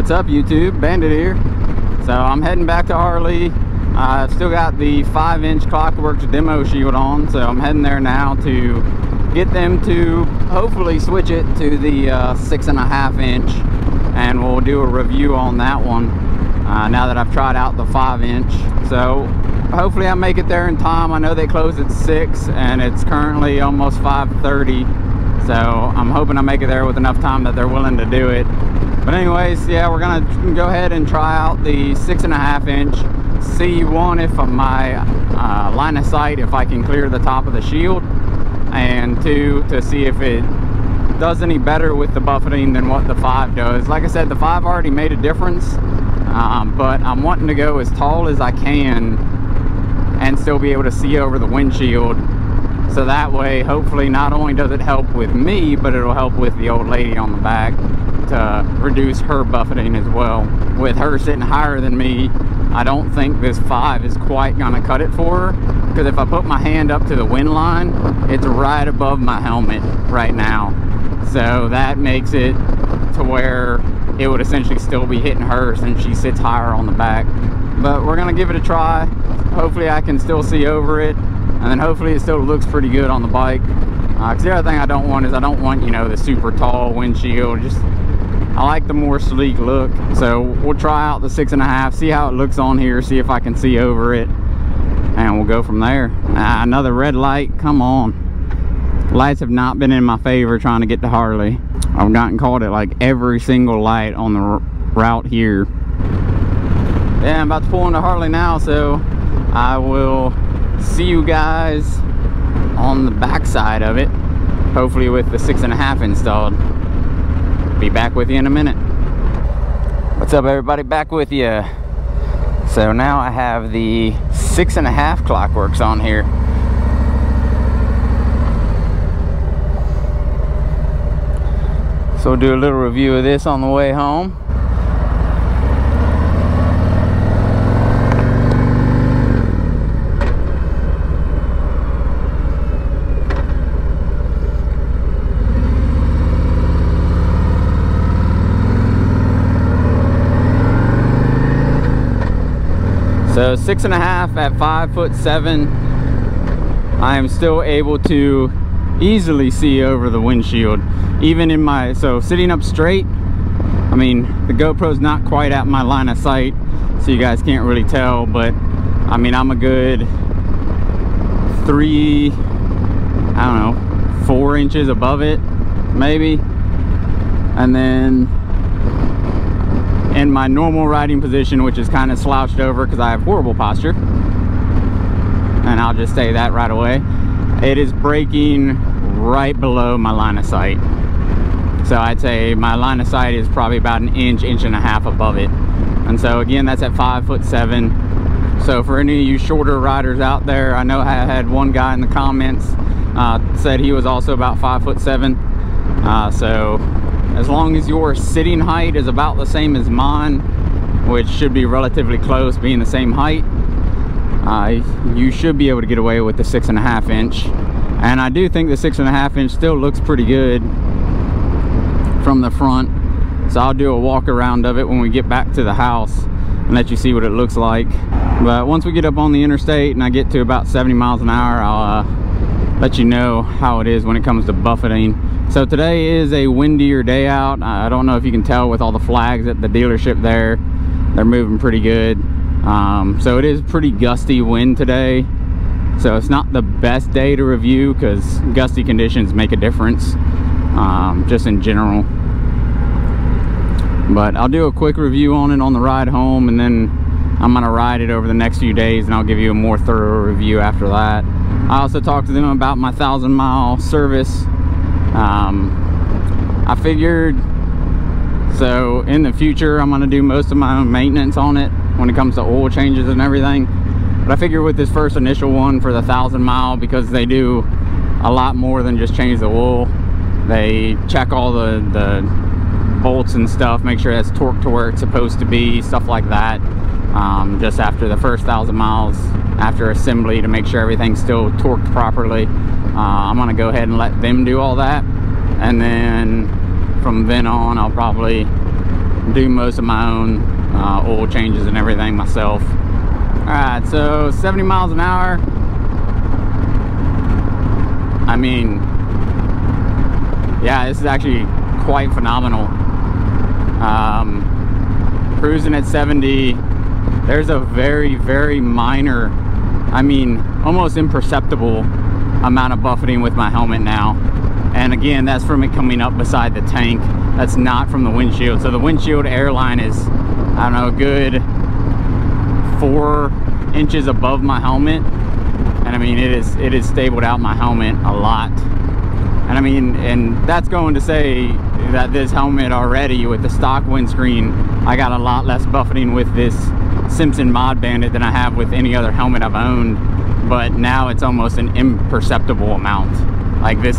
What's up YouTube? Bandit here. So I'm heading back to Harley. I've still got the 5 inch Klock Werks demo shield on so I'm heading there now to get them to hopefully switch it to the uh, six and a half inch and we'll do a review on that one uh, now that I've tried out the 5 inch. So hopefully I make it there in time. I know they close at 6 and it's currently almost 5.30 so I'm hoping I make it there with enough time that they're willing to do it. But anyways, yeah, we're gonna go ahead and try out the six and a half inch. C1 if my uh, line of sight, if I can clear the top of the shield, and two to see if it does any better with the buffeting than what the five does. Like I said, the five already made a difference, um, but I'm wanting to go as tall as I can and still be able to see over the windshield so that way hopefully not only does it help with me but it'll help with the old lady on the back to reduce her buffeting as well. With her sitting higher than me I don't think this five is quite gonna cut it for her. Because if I put my hand up to the wind line it's right above my helmet right now. So that makes it to where it would essentially still be hitting her since she sits higher on the back. But we're gonna give it a try. Hopefully I can still see over it. And then hopefully it still looks pretty good on the bike. Because uh, the other thing I don't want is I don't want you know the super tall windshield just I like the more sleek look so we'll try out the six and a half see how it looks on here see if I can see over it and we'll go from there. Uh, another red light come on. Lights have not been in my favor trying to get to Harley. I've gotten caught at like every single light on the route here. Yeah I'm about to pull into Harley now so I will see you guys on the back side of it hopefully with the six and a half installed be back with you in a minute. What's up everybody? Back with you so now I have the six and a half Klock Werks on here. So we'll do a little review of this on the way home So six and a half at five foot seven, I am still able to easily see over the windshield. Even in my, so sitting up straight, I mean, the GoPro's not quite at my line of sight, so you guys can't really tell, but I mean, I'm a good three, I don't know, four inches above it, maybe. And then in my normal riding position, which is kind of slouched over because I have horrible posture. And I'll just say that right away. It is braking right below my line of sight. So I'd say my line of sight is probably about an inch, inch and a half above it. And so again, that's at five foot seven. So for any of you shorter riders out there, I know I had one guy in the comments uh, said he was also about five foot seven. Uh, so as long as your sitting height is about the same as mine which should be relatively close being the same height uh, you should be able to get away with the six and a half inch. And I do think the six and a half inch still looks pretty good from the front. So I'll do a walk around of it when we get back to the house and let you see what it looks like. But once we get up on the interstate and I get to about 70 miles an hour I'll uh, let you know how it is when it comes to buffeting so today is a windier day out. I don't know if you can tell with all the flags at the dealership there. They're moving pretty good. Um, so it is pretty gusty wind today. So it's not the best day to review because gusty conditions make a difference um, just in general. But I'll do a quick review on it on the ride home and then I'm gonna ride it over the next few days and I'll give you a more thorough review after that. I also talked to them about my thousand mile service um, I figured so in the future I'm going to do most of my own maintenance on it when it comes to oil changes and everything. But I figure with this first initial one for the thousand mile because they do a lot more than just change the oil they check all the the bolts and stuff make sure that's torqued to where it's supposed to be stuff like that um, just after the first thousand miles after assembly to make sure everything's still torqued properly I'm gonna go ahead and let them do all that and then from then on I'll probably do most of my own uh, oil changes and everything myself. All right, so 70 miles an hour. I mean, yeah, this is actually quite phenomenal. Um, cruising at 70, there's a very, very minor, I mean, almost imperceptible amount of buffeting with my helmet now. And again, that's from it coming up beside the tank. That's not from the windshield. So the windshield airline is, I don't know, good four inches above my helmet. And I mean, it is it is stabled out my helmet a lot. And I mean, and that's going to say that this helmet already with the stock windscreen, I got a lot less buffeting with this Simpson Mod Bandit than I have with any other helmet I've owned. But now it's almost an imperceptible amount. Like this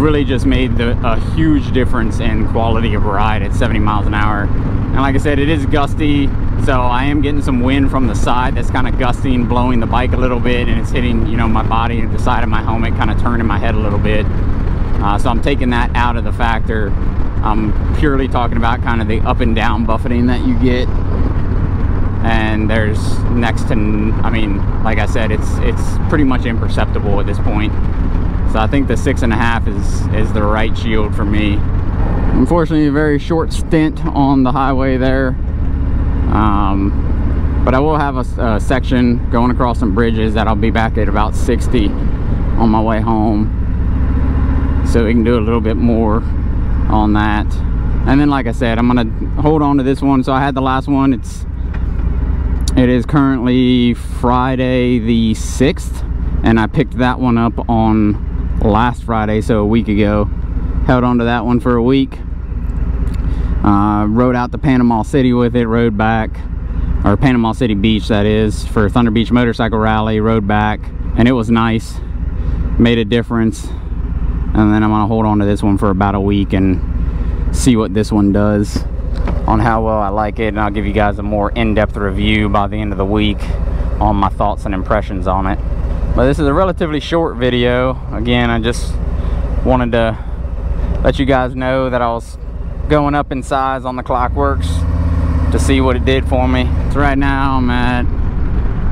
really just made the, a huge difference in quality of ride at 70 miles an hour. And like I said, it is gusty, so I am getting some wind from the side that's kind of gusting, blowing the bike a little bit, and it's hitting, you know, my body and the side of my helmet, kind of turning my head a little bit. Uh, so I'm taking that out of the factor. I'm purely talking about kind of the up and down buffeting that you get. And there's next to, I mean, like I said, it's it's pretty much imperceptible at this point. So I think the six and a half is, is the right shield for me. Unfortunately, a very short stint on the highway there. Um, but I will have a, a, section going across some bridges that I'll be back at about 60 on my way home. So we can do a little bit more on that. And then, like I said, I'm gonna hold on to this one. So I had the last one. It's it is currently Friday the 6th and I picked that one up on last Friday, so a week ago. Held on to that one for a week. Uh, rode out to Panama City with it, rode back, or Panama City Beach that is, for Thunder Beach Motorcycle Rally, rode back, and it was nice. Made a difference. And then I'm gonna hold on to this one for about a week and see what this one does on how well I like it. And I'll give you guys a more in-depth review by the end of the week on my thoughts and impressions on it. But this is a relatively short video. Again, I just wanted to let you guys know that I was going up in size on the Klock Werks to see what it did for me. So right now I'm at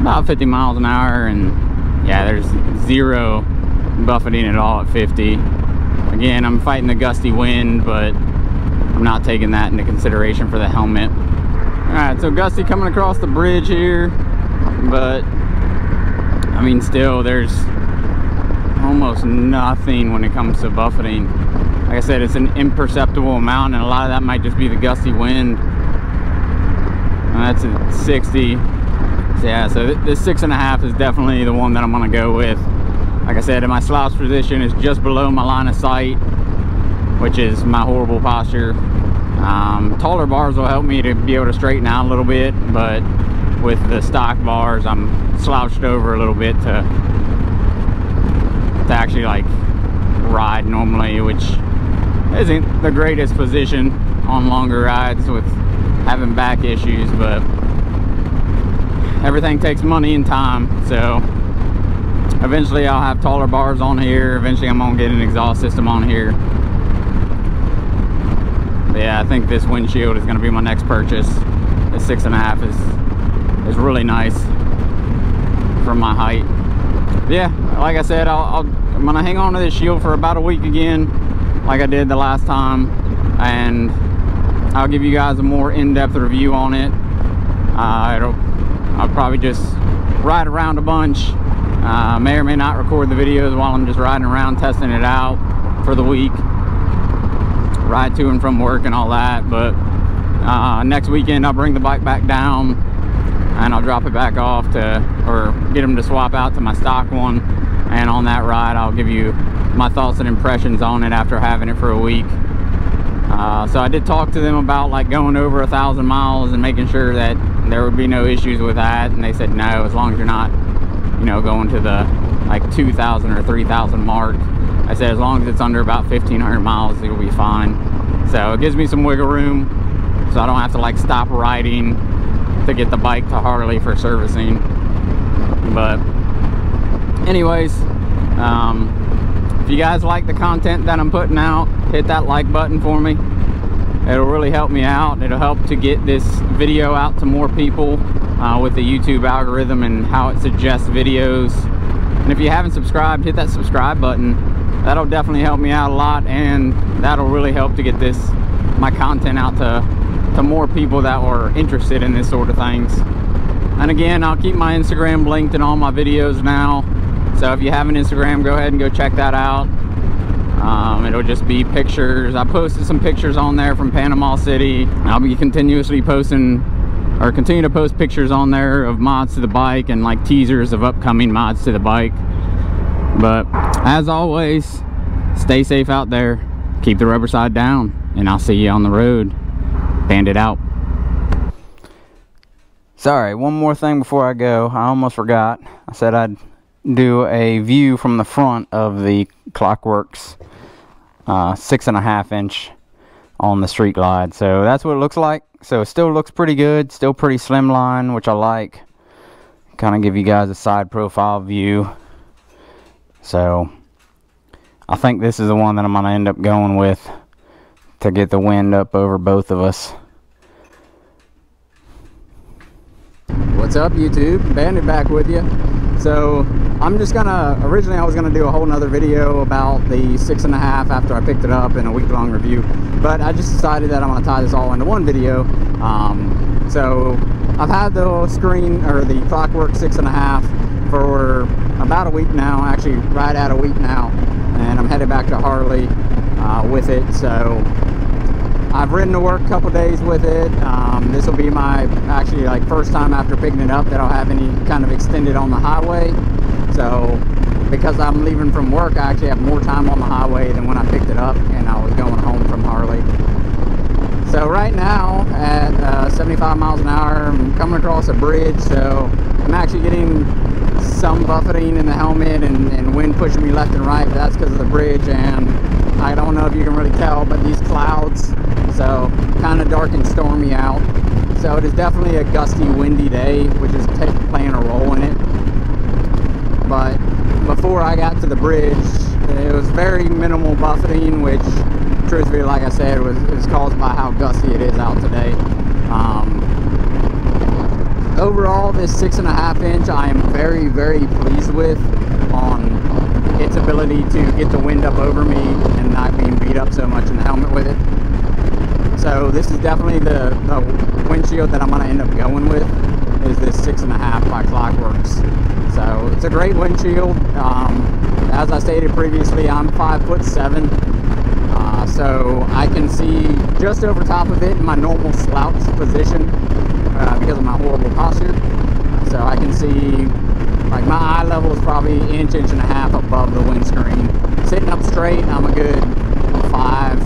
about 50 miles an hour and yeah, there's zero buffeting at all at 50. Again, I'm fighting the gusty wind, but I'm not taking that into consideration for the helmet. All right, so gusty coming across the bridge here, but I mean, still, there's almost nothing when it comes to buffeting. Like I said, it's an imperceptible amount, and a lot of that might just be the gusty wind. And that's at 60. So yeah, so this six and a half is definitely the one that I'm gonna go with. Like I said, in my slouch position is just below my line of sight, which is my horrible posture. Um, taller bars will help me to be able to straighten out a little bit, but with the stock bars I'm slouched over a little bit to to actually like ride normally which isn't the greatest position on longer rides with having back issues but everything takes money and time so eventually I'll have taller bars on here eventually I'm gonna get an exhaust system on here yeah I think this windshield is gonna be my next purchase the six and a half is is really nice for my height. Yeah, like I said, I'll, I'll, I'm gonna hang on to this shield for about a week again, like I did the last time, and I'll give you guys a more in-depth review on it. Uh, I'll probably just ride around a bunch. Uh, may or may not record the videos while I'm just riding around testing it out for the week. Ride to and from work and all that, but uh, next weekend I'll bring the bike back down and I'll drop it back off to or get them to swap out to my stock one. And on that ride I'll give you my thoughts and impressions on it after having it for a week. Uh, so I did talk to them about like going over a thousand miles and making sure that there would be no issues with that. And they said no as long as you're not you know going to the like 2,000 or 3,000 mark I said as long as it's under about 1,500 miles it'll be fine so it gives me some wiggle room so I don't have to like stop riding to get the bike to Harley for servicing. But anyways, um, if you guys like the content that I'm putting out, hit that like button for me. it'll really help me out it'll help to get this video out to more people uh, with the YouTube algorithm and how it suggests videos and if you haven't subscribed hit that subscribe button that'll definitely help me out a lot and that'll really help to get this my content out to to more people that were interested in this sort of things. And again I'll keep my Instagram linked in all my videos now. So if you have an Instagram go ahead and go check that out. Um, it'll just be pictures. I posted some pictures on there from Panama City. I'll be continuously posting or continue to post pictures on there of mods to the bike and like teasers of upcoming mods to the bike but as always stay safe out there. Keep the rubber side down and I'll see you on the road. Bandit out. Sorry one more thing before I go. I almost forgot. I said I'd do a view from the front of the Klock Werks uh, six and a half inch on the street glide. So that's what it looks like. So it still looks pretty good still pretty slimline which I like. Kind of give you guys a side profile view so I think this is the one that I'm gonna end up going with to get the wind up over both of us. What's up YouTube? Bandit back with you so I'm just gonna, originally I was gonna do a whole nother video about the six and a half after I picked it up in a week long review, but I just decided that I'm gonna tie this all into one video. Um, so I've had the screen, or the clockwork six and a half for about a week now, actually right at a week now, and I'm headed back to Harley uh, with it, so I've ridden to work a couple days with it. Um, this will be my actually like first time after picking it up that I'll have any kind of extended on the highway. So because I'm leaving from work, I actually have more time on the highway than when I picked it up and I was going home from Harley. So right now at uh, 75 miles an hour, I'm coming across a bridge. So I'm actually getting some buffeting in the helmet and, and wind pushing me left and right. that's because of the bridge and I don't know if you can really tell, but these clouds so kind of dark and stormy out. So it is definitely a gusty, windy day, which is playing a role in it. But before I got to the bridge, it was very minimal buffeting, which truthfully, like I said, was, was caused by how gusty it is out today. Um, overall, this six and a half inch, I am very, very pleased with on its ability to get the wind up over me and not being beat up so much in the helmet with it. So this is definitely the, the windshield that I'm going to end up going with is this six and a half by Klock Werks. So it's a great windshield. Um, as I stated previously, I'm five foot seven. Uh, so I can see just over top of it in my normal slouch position uh, because of my horrible posture. So I can see like my eye level is probably inch, inch and a half above the windscreen. Sitting up straight, I'm a good five,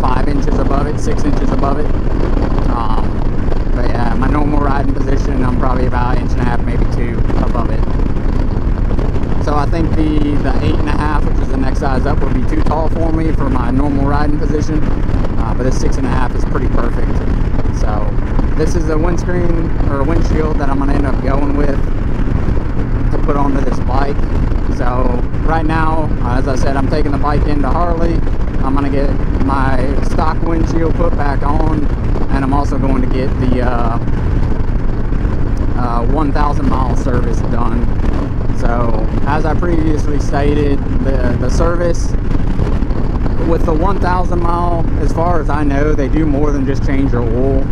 five inches above it, six inches above it. Um, but yeah, my normal riding position, I'm probably about an inch and a half, maybe two above it. So I think the, the eight and a half, which is the next size up, would be too tall for me for my normal riding position. Uh, but this six and a half is pretty perfect. So this is a windscreen or windshield that I'm going to end up going with to put onto this bike. So right now, as I said, I'm taking the bike into Harley. I'm going to get my stock windshield put back on and I'm also going to get the uh, uh, 1,000 mile service as I previously stated, the, the service with the 1,000 mile, as far as I know, they do more than just change your oil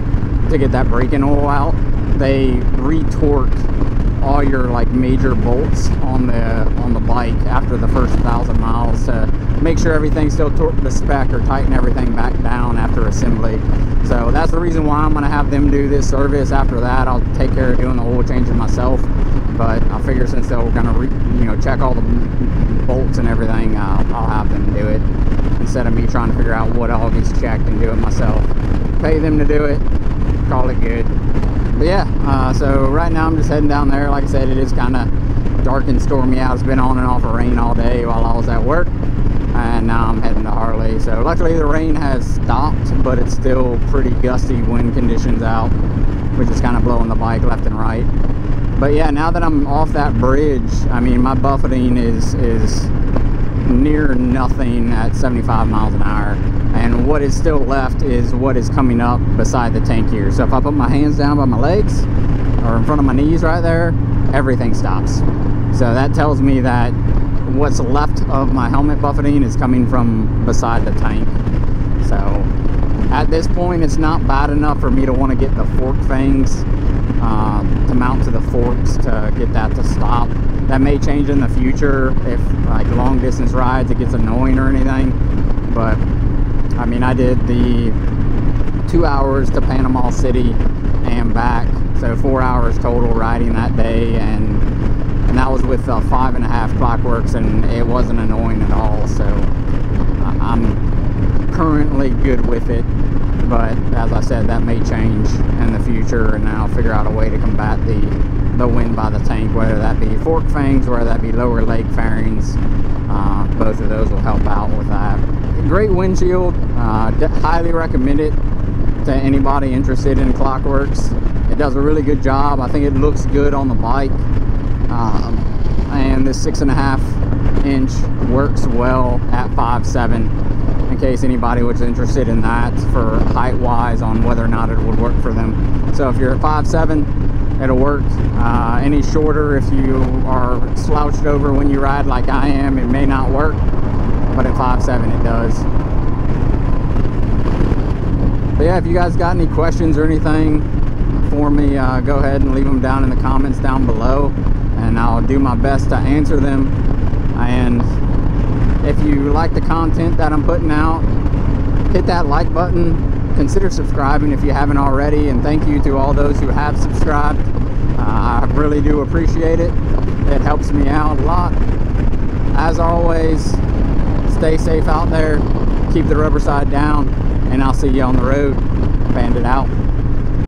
to get that braking oil out. They retorque all your like major bolts on the on the bike after the first thousand miles to make sure everything's still torqued the spec or tighten everything back down after assembly. So that's the reason why I'm going to have them do this service. After that I'll take care of doing the oil changing myself. But I figure since they're to know check all the bolts and everything uh, I'll have them do it instead of me trying to figure out what all gets checked and do it myself. Pay them to do it call it good. But yeah uh, so right now i'm just heading down there. Like i said it is kind of dark and stormy out. It's been on and off of rain all day while i was at work and now i'm heading to harley. So luckily the rain has stopped but it's still pretty gusty wind conditions out which is kind of blowing the bike left and right but yeah now that i'm off that bridge i mean my buffeting is is near nothing at 75 miles an hour and what is still left is what is coming up beside the tank here. So if I put my hands down by my legs or in front of my knees right there, everything stops. So that tells me that what's left of my helmet buffeting is coming from beside the tank. So at this point, it's not bad enough for me to want to get the fork fangs uh, to mount to the forks to get that to stop. That may change in the future if like long distance rides it gets annoying or anything. But I mean, I did the two hours to Panama City and back, so four hours total riding that day, and and that was with uh, five and a half Klock Werks, and it wasn't annoying at all. So I'm currently good with it, but as I said, that may change in the future, and I'll figure out a way to combat the the wind by the tank, whether that be fork fangs, whether that be lower leg fairings. Uh, both of those will help out with that great windshield. Uh, highly recommend it to anybody interested in Klock Werks It does a really good job. I think it looks good on the bike. Um, and this six and a half inch works well at five seven. In case anybody was interested in that for height wise on whether or not it would work for them. So if you're at five seven, it'll work. Uh, any shorter, if you are slouched over when you ride like I am, it may not work but at 5.7 it does. But yeah, if you guys got any questions or anything for me, uh, go ahead and leave them down in the comments down below and I'll do my best to answer them. And if you like the content that I'm putting out, hit that like button. Consider subscribing if you haven't already. And thank you to all those who have subscribed. Uh, I really do appreciate it. It helps me out a lot. As always, stay safe out there, keep the rubber side down, and I'll see you on the road. Bandit out.